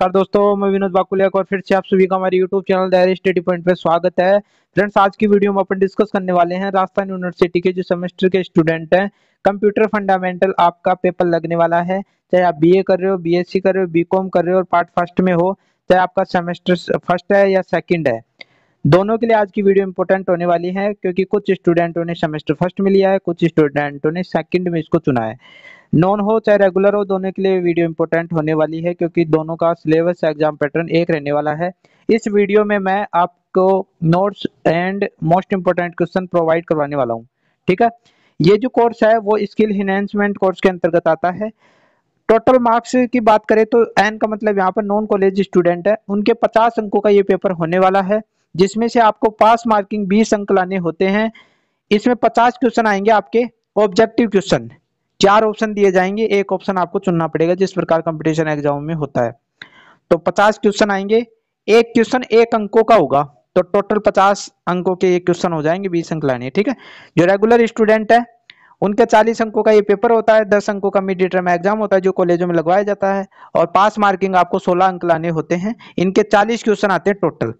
नमस्कार दोस्तों, मैं विनोद बाकुलिया और फिर से आप सभी का हमारे यूट्यूब चैनल दायरे स्टडी पॉइंट पे स्वागत है। फ्रेंड्स आज की वीडियो में अपन डिस्कस करने वाले हैं राजस्थान यूनिवर्सिटी के जो सेमेस्टर के स्टूडेंट हैं। कंप्यूटर फंडामेंटल आपका पेपर लगने वाला है। चाहे आप बीए कर रहे हो बीएससी कर रहे हो बी कर रहे हो और पार्ट फ़र्स्ट में हो, चाहे आपका सेमेस्टर फ़र्स्ट है या सेकेंड है। दोनों के लिए आज की वीडियो इंपॉर्टेंट होने वाली है, क्योंकि कुछ स्टूडेंटों ने सेमेस्टर फ़र्स्ट में लिया है, कुछ स्टूडेंटों ने सेकंड में इसको चुना है। नॉन हो चाहे रेगुलर हो, दोनों के लिए वीडियो इंपॉर्टेंट होने वाली है क्योंकि दोनों का सिलेबस एग्ज़ाम पैटर्न एक रहने वाला है। इस वीडियो में मैं आपको notes and most important question provide करवाने वाला हूँ। ठीक है? ये जो कोर्स है, वो स्किल इनहेंसमेंट कोर्स के अंतर्गत आता है। टोटल मार्क्स की बात करें तो एन का मतलब यहाँ पर नॉन कॉलेज स्टूडेंट है। उनके 50 अंकों का ये पेपर होने वाला है, जिसमें से आपको पास मार्किंग 20 अंक लाने होते हैं। इसमें 50 क्वेश्चन आएँगे आपके ऑब्जेक्टिव क्वेश्चन चार ऑप्शन दिए जाएँगे। एक ऑप्शन आपको चुनना पड़ेगा जिस प्रकार कंपटीशन एग्ज़ाम में होता है। तो पचास क्वेश्चन आएँगे। एक क्वेश्चन एक अंकों का होगा। तो टोटल पचास अंकों के एक क्वेश्चन हो जाएँगे, बीस अंक लाने ठीक है? जो रेगुलर स्टूडेंट है, उनके चालीस अंकों का ये पेपर होता है। दस अंकों का मिड टर्म एग्ज़ाम होता है, जो कॉलेजों में लगवाया जाता है। और पास मार्किंग आपको सोलह अंक लाने होते हैं। इनके चालीस क्वेश्चन आते हैं टोटल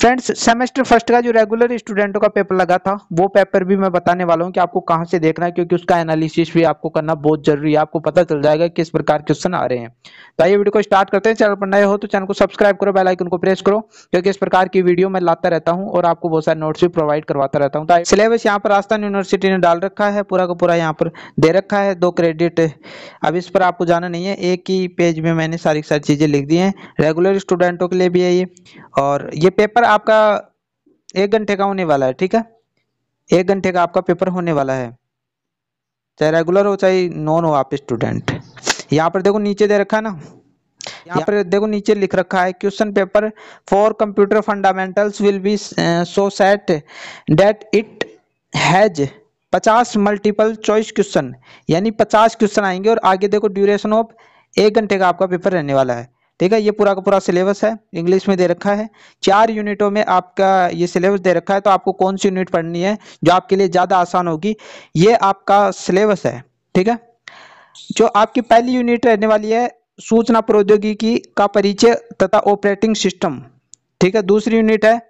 फ्रेंड्स सेमेस्टर फ़र्स्ट का जो रेगुलर स्टूडेंटों का पेपर लगा था, वो पेपर भी मैं बताने वाला हूँ कि आपको कहाँ से देखना है, क्योंकि उसका एनालिसिस भी आपको करना बहुत ज़रूरी है। आपको पता चल जाएगा किस प्रकार क्वेश्चन आ रहे हैं। तो आइए वीडियो को स्टार्ट करते हैं। चैनल पर नए हो तो चैनल को सब्सक्राइब करो बेल आइकन को प्रेस करो, क्योंकि इस प्रकार की वीडियो मैं लाता रहता हूँ और आपको बहुत सारे नोट्स भी प्रोवाइड करवाता रहता हूँ। तो सिलेबस यहाँ पर राजस्थान यूनिवर्सिटी ने डाल रखा है, पूरा का पूरा यहाँ पर दे रखा है। दो क्रेडिट अब इस पर आपको जाना नहीं है। एक ही पेज में मैंने सारी सारी चीज़ें लिख दी हैं। रेगुलर स्टूडेंटों के लिए भी है ये। और ये पेपर आपका एक घंटे का होने वाला है, ठीक है? एक घंटे का आपका पेपर होने वाला है। चाहे रेगुलर हो, चाहे नॉन हो, आप स्टूडेंट यहाँ पर देखो नीचे दे रखा है ना? यहाँ पर देखो नीचे लिख रखा है question paper for computer fundamentals will be so set that it has पचास मल्टीपल चॉइस क्वेश्चन यानी पचास क्वेश्चन आएँगे और आगे देखो ड्यूरेशन ऑफ़ एक घंटे का आपका पेपर रहने वाला है। ठीक है, ये पूरा का पूरा सिलेबस है इंग्लिश में दे रखा है। चार यूनिटों में आपका ये सिलेबस दे रखा है तो आपको कौन सी यूनिट पढ़नी है, जो आपके लिए ज़्यादा आसान होगी, ये आपका सिलेबस है, ठीक है? जो आपकी पहली यूनिट रहने वाली है, सूचना प्रौद्योगिकी का परिचय तथा ऑपरेटिंग सिस्टम ठीक है? दूसरी यूनिट है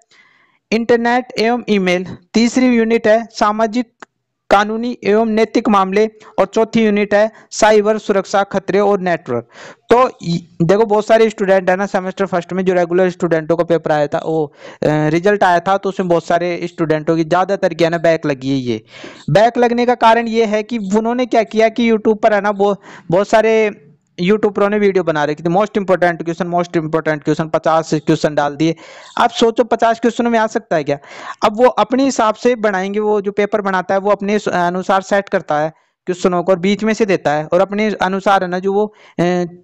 इंटरनेट एवं ईमेल तीसरी यूनिट है, सामाजिक कानूनी एवं नैतिक मामले, और चौथी यूनिट है साइबर सुरक्षा खतरे और नेटवर्क तो देखो, बहुत सारे स्टूडेंट है ना सेमेस्टर फ़र्स्ट में जो रेगुलर स्टूडेंटों का पेपर आया था, वो रिज़ल्ट आया था तो उसमें बहुत सारे स्टूडेंटों की, ज़्यादातर क्या ना, बैक लगी है ये। बैक लगने का कारण ये है कि उन्होंने क्या किया कि यूट्यूब पर है ना बहुत सारे यूट्यूब पर उन्हें वीडियो बना रखी थी। Most important question most important question पचास क्वेश्चन डाल दिए। आप सोचो, पचास क्वेश्चन में आ सकता है क्या? अब वो अपने हिसाब से बनाएँगे, वो जो पेपर बनाता है, वो अपने अनुसार सेट करता है क्वेश्चनों को और बीच में से देता है और अपने अनुसार है ना जो वो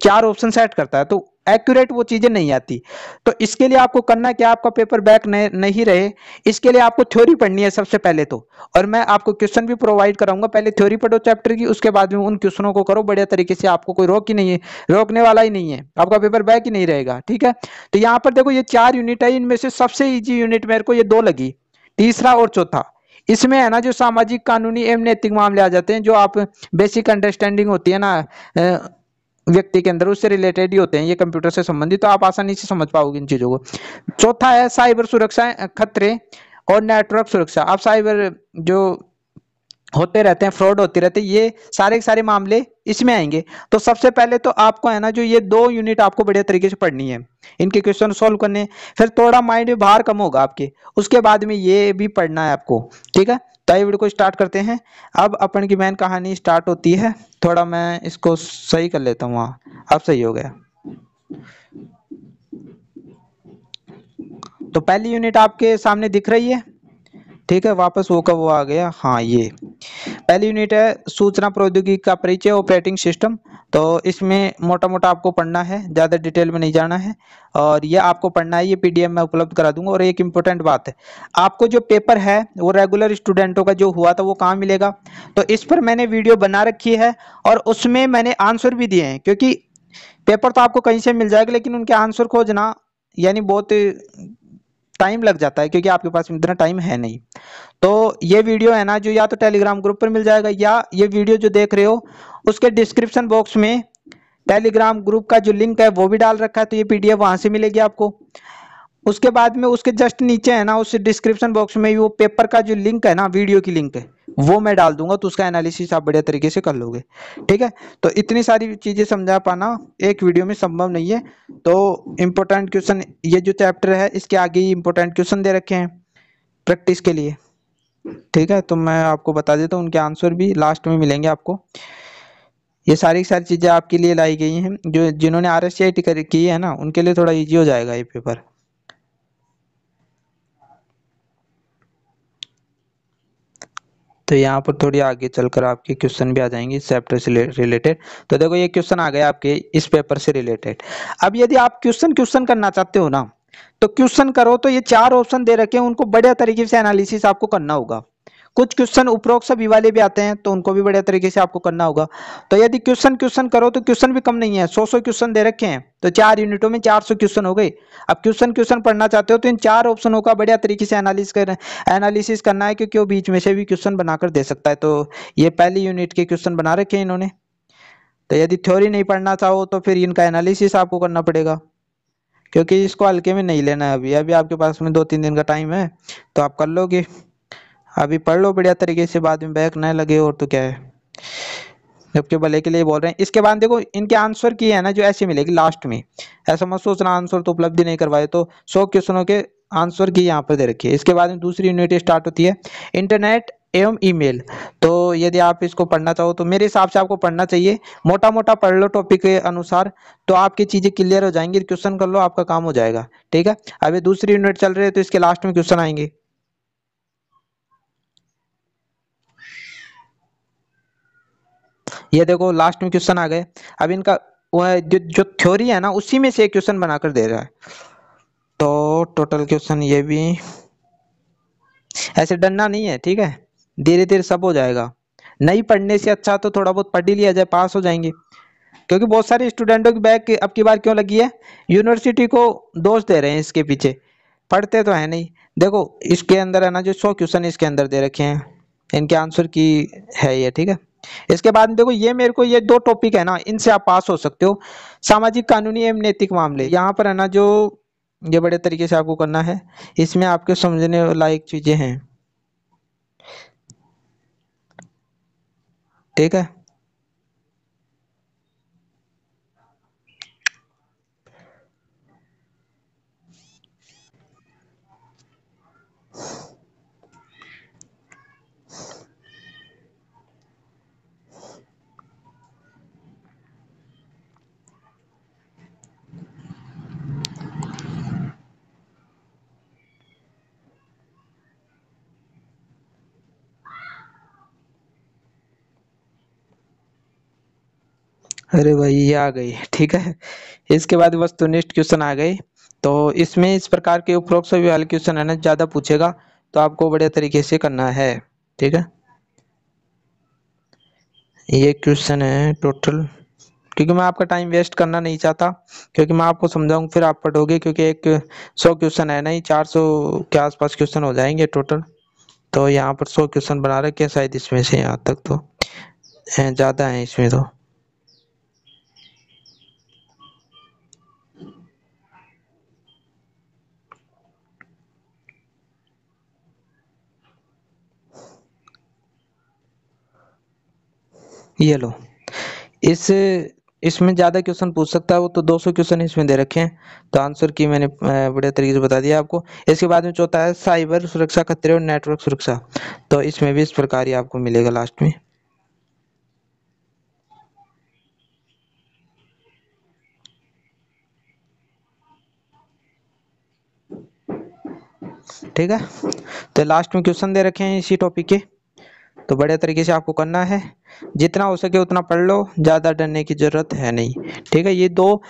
चार ऑप्शन सेट करता है। तो एक्यूरेट वो चीज़ें नहीं आती। तो इसके लिए आपको करना क्या आपका पेपर बैक नहीं, रहे। इसके लिए आपको थ्योरी पढ़नी है सबसे पहले तो। और मैं आपको क्वेश्चन भी प्रोवाइड कराऊँगा। पहले थ्योरी पढ़ो चैप्टर की उसके बाद में उन क्वेश्चनों को करो। बढ़िया तरीके से आपको कोई रोक ही नहीं है। रोकने वाला ही नहीं है। आपका पेपर बैक ही नहीं रहेगा ठीक है? तो यहाँ पर देखो ये चार यूनिट है। इनमें से सबसे ईजी यूनिट मेरे को ये दो लगी। तीसरा और चौथा। इसमें है ना जो सामाजिक कानूनी एवं नैतिक मामले आ जाते हैं जो आप बेसिक अंडरस्टैंडिंग होती है ना व्यक्ति के अंदर, उससे रिलेटेड ही होते हैं, ये कंप्यूटर से संबंधित तो आप आसानी से समझ पाओगे इन चीज़ों को। चौथा है साइबर सुरक्षा खतरे और नेटवर्क सुरक्षा। आप साइबर जो होते रहते हैं फ्रॉड होते रहते हैं, ये सारे के सारे मामले इसमें आएँगे। तो सबसे पहले तो आपको है ना, जो ये दो यूनिट आपको बढ़िया तरीके से पढ़नी है। इनके क्वेश्चन सॉल्व करने फिर थोड़ा माइंड बाहर कम होगा आपके। उसके बाद में ये भी पढ़ना है आपको। ठीक है? तो वीडियो को स्टार्ट करते हैं। अब अपन की मैन कहानी स्टार्ट होती है। थोड़ा मैं इसको सही कर लेता हूँ हाँ। अब सही हो गया। तो पहली यूनिट आपके सामने दिख रही है। ठीक है, वापस वो कब वो आ गया। हाँ ये। पहली यूनिट है सूचना प्रौद्योगिकी का परिचय ऑपरेटिंग सिस्टम तो इसमें मोटा मोटा आपको पढ़ना है, ज़्यादा डिटेल में नहीं जाना है। और ये आपको पढ़ना है, ये पीडीएफ में उपलब्ध करा दूँगा। और एक इम्पोर्टेंट बात है, आपको जो पेपर है, वो रेगुलर स्टूडेंटों का जो हुआ था, वो कहाँ मिलेगा? तो इस पर मैंने वीडियो बना रखी है और उसमें मैंने आंसर भी दिए हैं, क्योंकि पेपर तो आपको कहीं से मिल जाएगा, लेकिन उनके आंसर खोजना यानी बहुत टाइम लग जाता है, क्योंकि आपके पास इतना टाइम है नहीं। तो ये वीडियो है ना, जो या तो टेलीग्राम ग्रुप पर मिल जाएगा, या ये वीडियो जो देख रहे हो, उसके डिस्क्रिप्शन बॉक्स में टेलीग्राम ग्रुप का जो लिंक है, वो भी डाल रखा है तो ये पीडीएफ वहाँ से मिलेगी आपको। उसके बाद में उसके जस्ट नीचे है ना, उस डिस्क्रिप्शन बॉक्स में वो पेपर का जो लिंक है ना वीडियो की लिंक है वो मैं डाल दूँगा तो उसका एनालिसिस आप बढ़िया तरीके से कर लोगे। ठीक है? तो इतनी सारी चीज़ें समझा पाना एक वीडियो में संभव नहीं है। तो इम्पोर्टेंट क्वेश्चन ये जो चैप्टर है, इसके आगे ही इम्पोर्टेंट क्वेश्चन दे रखे हैं प्रैक्टिस के लिए। ठीक है? तो मैं आपको बता देता हूँ, उनके आंसर भी लास्ट में मिलेंगे आपको। ये सारी सारी चीज़ें आपके लिए लाई गई हैं। जो, जिन्होंने आर एस की है ना, उनके लिए थोड़ा ईजी हो जाएगा ये पेपर तो यहाँ पर थोड़ी आगे चलकर आपके क्वेश्चन भी आ जाएँगे इस चैप्टर से रिलेटेड तो देखो ये क्वेश्चन आ गया आपके इस पेपर से रिलेटेड अब यदि आप क्वेश्चन क्वेश्चन करना चाहते हो ना तो क्वेश्चन करो तो ये चार ऑप्शन दे रखे हैं, उनको बढ़िया तरीके से एनालिसिस आपको करना होगा। कुछ क्वेश्चन उपरोक्त सभी वाले भी आते हैं तो उनको भी बढ़िया तरीके से आपको करना होगा। तो यदि क्वेश्चन क्वेश्चन करो तो क्वेश्चन भी कम नहीं है सौ सौ क्वेश्चन दे रखे हैं तो चार यूनिटों में चार सौ क्वेश्चन हो गए। अब क्वेश्चन क्वेश्चन पढ़ना चाहते हो तो इन चार ऑप्शनों का बढ़िया तरीके से एनालिस कर, एनालिसिस करना है, क्योंकि वो बीच में से भी क्वेश्चन बनाकर दे सकता है तो ये पहली यूनिट के क्वेश्चन बना रखे हैं इन्होंने। तो यदि थ्योरी नहीं पढ़ना चाहो तो फिर इनका एनालिसिस आपको करना पड़ेगा, क्योंकि इसको हल्के में नहीं लेना है अभी। अभी आपके पास में दो तीन दिन का टाइम है तो आप कर लोगे। अभी पढ़ लो बढ़िया तरीके से, बाद में बैक न लगे और तो क्या है? जबकि भले के लिए बोल रहे हैं। इसके बाद देखो, इनके आंसर की है ना जो ऐसे मिलेगी लास्ट में। ऐसा मत सोचना आंसर तो उपलब्धि नहीं करवाए। तो सौ क्वेश्चनों के आंसर की यहाँ पर दे रखी है। इसके बाद में दूसरी यूनिट स्टार्ट होती है। इंटरनेट एवं ईमेल तो यदि आप इसको पढ़ना चाहो तो मेरे हिसाब से आपको पढ़ना चाहिए। मोटा मोटा पढ़ लो टॉपिक के अनुसार तो आपकी चीज़ें क्लियर हो जाएँगी। क्वेश्चन कर लो, आपका काम हो जाएगा। ठीक है? अभी दूसरी यूनिट चल रही है तो इसके लास्ट में क्वेश्चन आएँगे। ये देखो लास्ट में क्वेश्चन आ गए। अब इनका जो जो थ्योरी है ना, उसी में से एक क्वेश्चन बनाकर दे रहा है। तो टोटल क्वेश्चन ये भी, ऐसे डरना नहीं है, ठीक है? धीरे धीरे सब हो जाएगा। नहीं पढ़ने से अच्छा तो थोड़ा बहुत पढ़ ही लिया जाए पास हो जाएँगे। क्योंकि बहुत सारे स्टूडेंटों की बैग अब की बार क्यों लगी है? यूनिवर्सिटी को दोष दे रहे हैं इसके पीछे। पढ़ते तो है नहीं। देखो, इसके अंदर है ना, जो सौ क्वेश्चन इसके अंदर दे रखे हैं। इनके आंसर की है ये, ठीक है? इसके बाद देखो, ये मेरे को ये दो टॉपिक है ना, इनसे आप पास हो सकते हो। सामाजिक कानूनी एवं नैतिक मामले, यहाँ पर है ना जो ये बड़े तरीके से आपको करना है, इसमें आपके समझने लायक चीज़ें हैं। ठीक है? अरे भाई, ये आ गई, ठीक है। इसके बाद वस्तुनिष्ठ क्वेश्चन आ गए। तो इसमें इस प्रकार के उपरोक्त सभी वाले क्वेश्चन है ना, ज़्यादा पूछेगा तो आपको बढ़िया तरीके से करना है, ठीक है। ये क्वेश्चन है टोटल क्योंकि मैं आपका टाइम वेस्ट करना नहीं चाहता, क्योंकि मैं आपको समझाऊँ फिर आप पढ़ोगे, क्योंकि एक सौ क्वेश्चन है नहीं चार सौ के आसपास क्वेश्चन हो जाएँगे टोटल तो यहाँ पर सौ क्वेश्चन बना रखे शायद इसमें से यहाँ तक तो ज़्यादा है इसमें तो। ये लो। इस, इसमें ज़्यादा क्वेश्चन पूछ सकता है वो तो 200 क्वेश्चन इसमें दे रखे हैं। तो आंसर की मैंने बढ़िया तरीके से बता दिया आपको। इसके बाद में चौथा है साइबर सुरक्षा खतरे और नेटवर्क सुरक्षा। तो इसमें भी इस प्रकार ही आपको मिलेगा लास्ट में। ठीक है? तो लास्ट में क्वेश्चन दे रखे हैं इसी टॉपिक के। तो बढ़िया तरीके से आपको करना है। जितना हो सके उतना पढ़ लो, ज़्यादा डरने की ज़रूरत है नहीं। ठीक है, ये दो